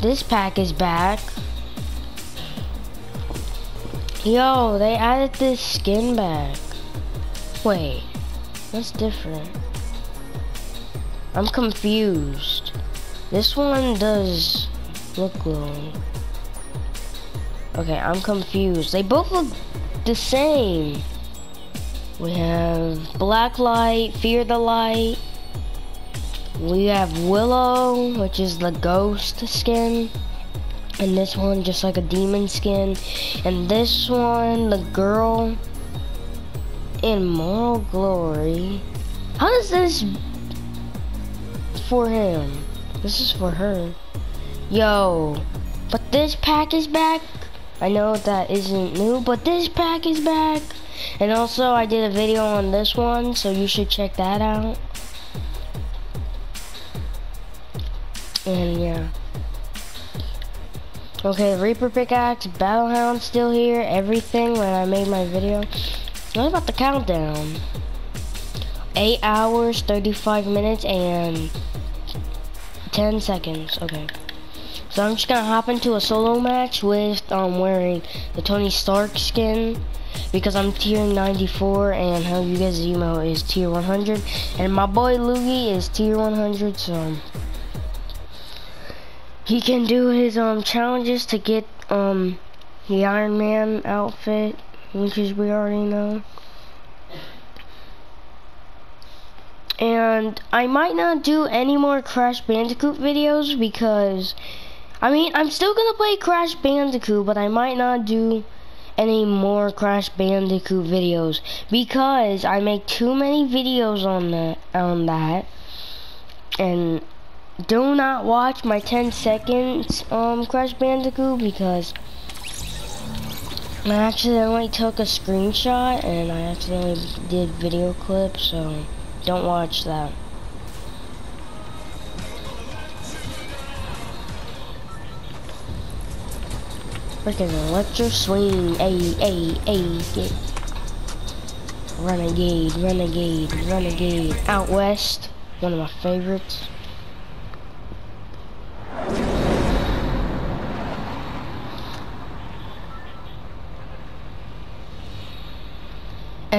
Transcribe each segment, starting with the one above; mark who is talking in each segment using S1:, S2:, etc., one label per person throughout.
S1: This pack is back. Yo, they added this skin back. Wait, that's different. I'm confused. This one does look glowing. Okay, I'm confused. They both look the same. We have Black Light, Fear the Light. We have Willow, which is the ghost skin. And this one, just like a demon skin. And this one, the girl in Moral Glory. How does this for him? This is for her. Yo, but this pack is back. I know that isn't new, but this pack is back. And also, I did a video on this one, so you should check that out. And yeah. Okay, Reaper pickaxe, Battlehound still here, everything when I made my video. What about the countdown? 8 hours, 35 minutes, and 10 seconds. Okay. So I'm just gonna hop into a solo match with um wearing the Tony Stark skin because I'm tier 94 and how you guys emo is tier 100 and my boy Luigi is tier 100 so he can do his um challenges to get um the Iron Man outfit which is we already know. And I might not do any more Crash Bandicoot videos because I mean I'm still gonna play Crash Bandicoot but I might not do any more Crash Bandicoot videos because I make too many videos on that on that. And do not watch my 10 seconds um Crash Bandicoot because I accidentally took a screenshot and I accidentally did video clip so don't watch that. Freaking electro swing, a a a get renegade, renegade, renegade. Out west, one of my favorites.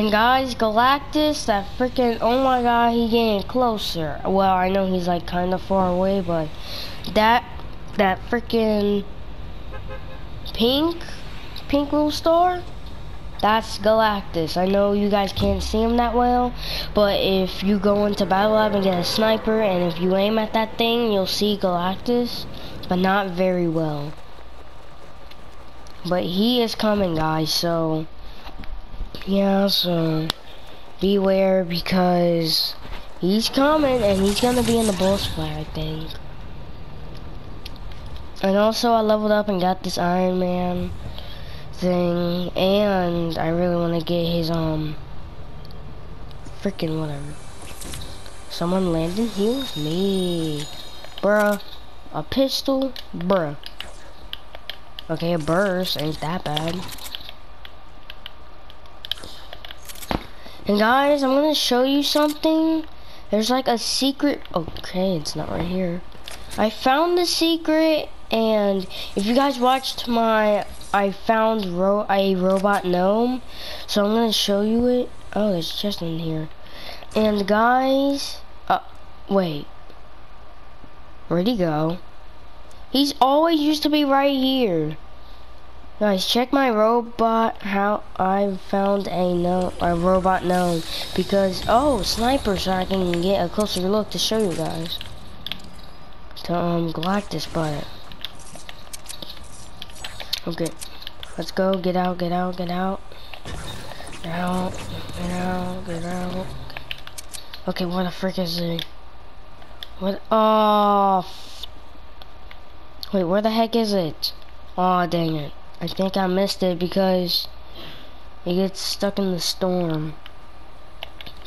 S1: And guys, Galactus, that freaking, oh my god, he getting closer. Well, I know he's like kind of far away, but that, that freaking pink, pink little star, that's Galactus. I know you guys can't see him that well, but if you go into Battle Lab and get a sniper, and if you aim at that thing, you'll see Galactus, but not very well. But he is coming, guys, so yeah, so beware because he's coming and he's gonna be in the boss fight, I think. And also I leveled up and got this Iron Man thing and I really wanna get his um freaking whatever. Someone landed here with me. Bruh. A pistol? Bruh. Okay, a burst ain't that bad. And guys, I'm gonna show you something. There's like a secret, okay, it's not right here. I found the secret, and if you guys watched my, I found ro a robot gnome, so I'm gonna show you it. Oh, there's a chest in here. And guys, uh, wait. Where'd he go? He's always used to be right here. Guys, check my robot, how I found a no a robot gnome. Because, oh, sniper, so I can get a closer look to show you guys. To, um, Galactus but Okay, let's go, get out, get out, get out. Get out, get out, get out. Okay, what the frick is it? What, oh, wait, where the heck is it? Oh, dang it. I think I missed it because it gets stuck in the storm.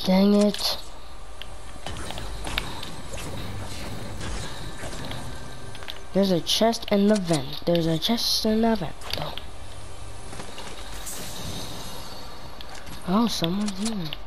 S1: Dang it. There's a chest in the vent. There's a chest in the vent. Oh, oh someone's here.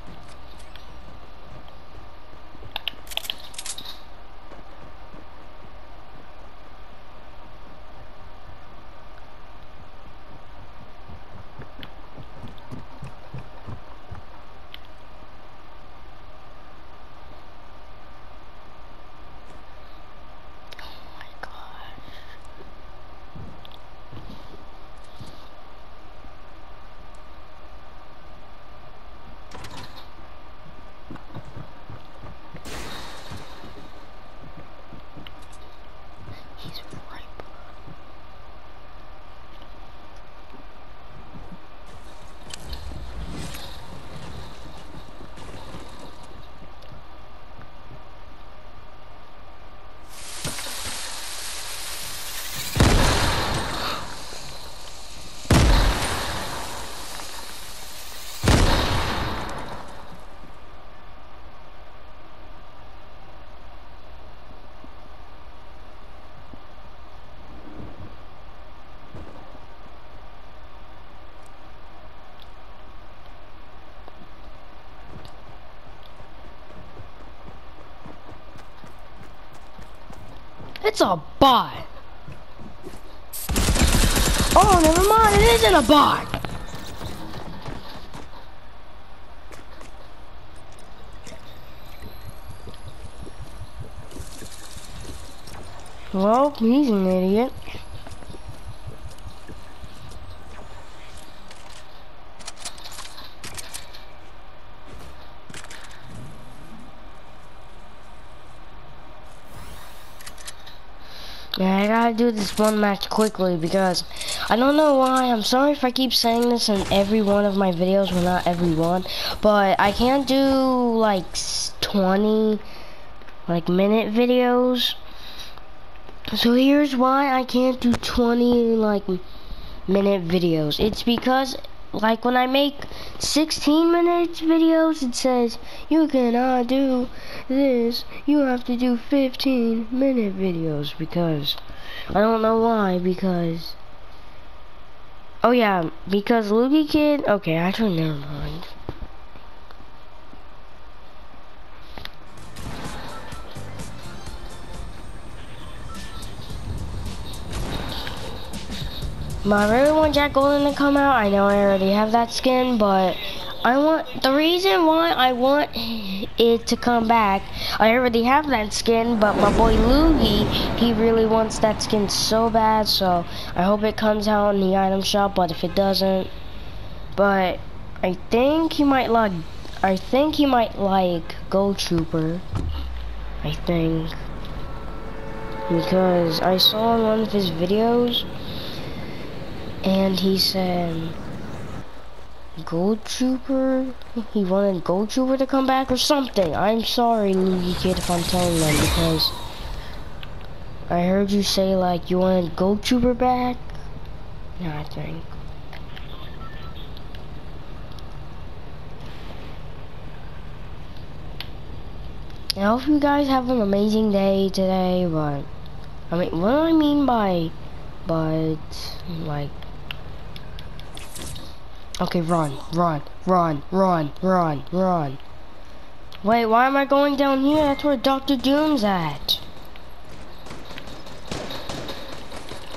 S1: It's a bot. Oh, never mind. It isn't a bot. Well, he's an idiot. Yeah, I gotta do this one match quickly because I don't know why. I'm sorry if I keep saying this in every one of my videos, well not every one, but I can't do like 20 like minute videos. So here's why I can't do 20 like minute videos. It's because like when I make 16 minutes videos, it says you cannot do this. You have to do 15 minute videos because I don't know why. Because oh yeah, because Loogie Kid. Okay, actually never mind. I really want Jack Golden to come out. I know I already have that skin, but I want the reason why I want it to come back. I already have that skin, but my boy Loogie, he really wants that skin so bad. So I hope it comes out in the item shop. But if it doesn't, but I think he might like. I think he might like Gold Trooper. I think because I saw in one of his videos and he said Gold Trooper? He wanted Gold Trooper to come back or something. I'm sorry Loogie Kid if I'm telling them because I heard you say like you wanted Gold Trooper back. Yeah I think I hope you guys have an amazing day today but I mean what do I mean by but like Okay, run, run, run, run, run, run. Wait, why am I going down here? That's where Dr. Doom's at.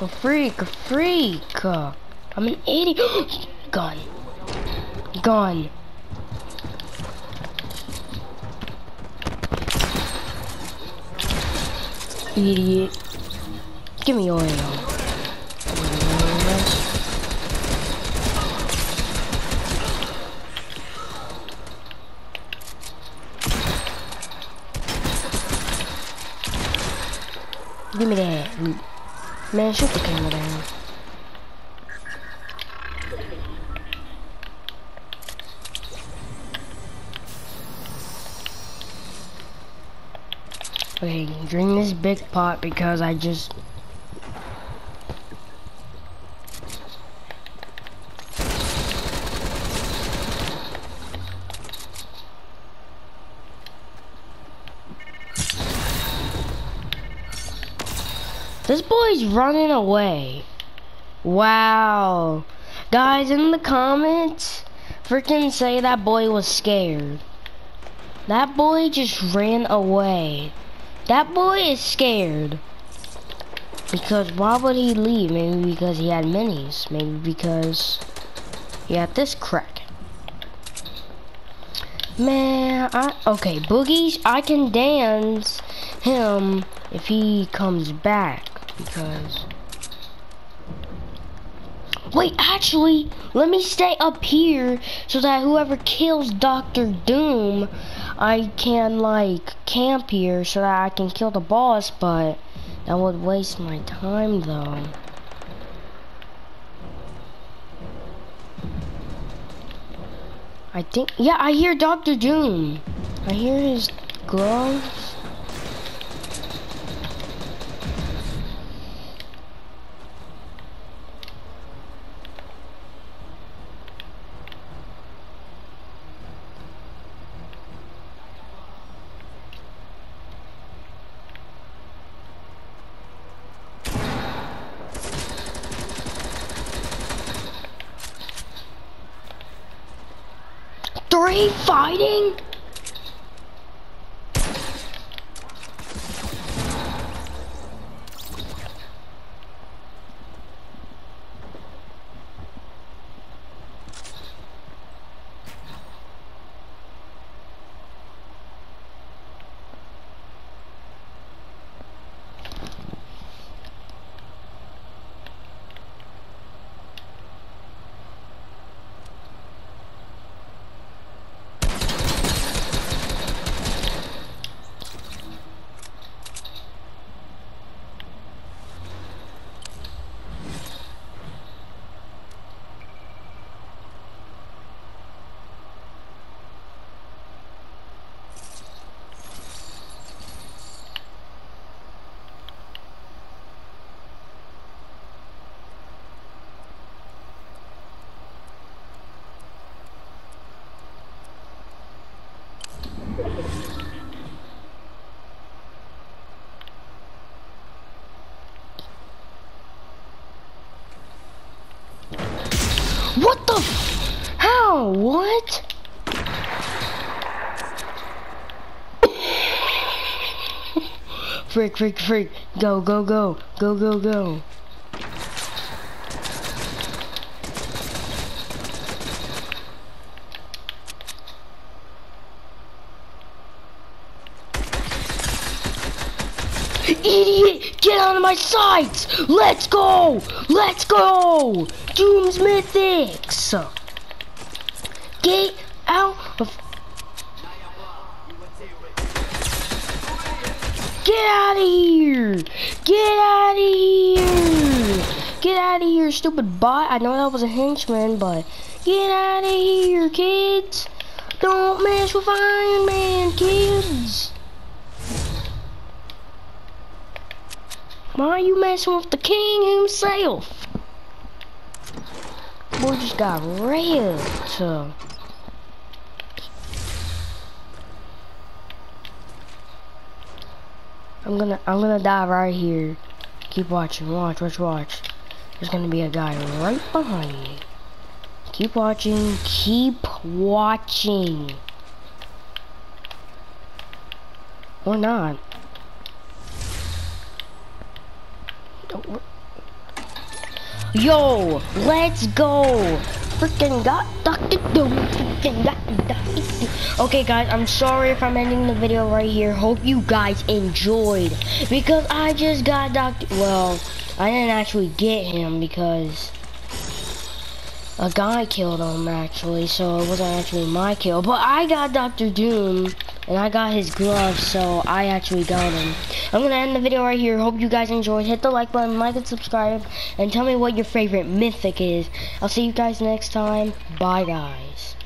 S1: A freak, a freak. I'm an idiot. Gun. Gun. Idiot. Give me oil. Give Man, shoot the camera down. Okay, drink this big pot because I just Running away. Wow. Guys, in the comments, freaking say that boy was scared. That boy just ran away. That boy is scared. Because why would he leave? Maybe because he had minis. Maybe because he had this crack. Man, I, okay, Boogies, I can dance him if he comes back because... Wait, actually, let me stay up here so that whoever kills Doctor Doom, I can, like, camp here so that I can kill the boss, but that would waste my time, though. I think, yeah, I hear Doctor Doom. I hear his gloves. Fighting? what? Freak, freak, freak. Go, go, go. Go, go, go. Idiot! Get out of my sights! Let's go! Let's go! Doom's Mythics! Get out of... Get out of here! Get out of here! Get out of here, stupid bot. I know that was a henchman, but get out of here, kids! Don't mess with Iron Man, kids! Why are you messing with the king himself? Boy just got raped. I'm gonna I'm gonna die right here. Keep watching, watch, watch, watch. There's gonna be a guy right behind me. Keep watching, keep watching. Or not. Yo, let's go. Freaking got. Okay, guys, I'm sorry if I'm ending the video right here. Hope you guys enjoyed. Because I just got Dr. Well, I didn't actually get him because a guy killed him actually, so it wasn't actually my kill. But I got Dr. Doom and I got his gloves, so I actually got him. I'm gonna end the video right here. Hope you guys enjoyed. Hit the like button, like and subscribe, and tell me what your favorite mythic is. I'll see you guys next time. Bye, guys.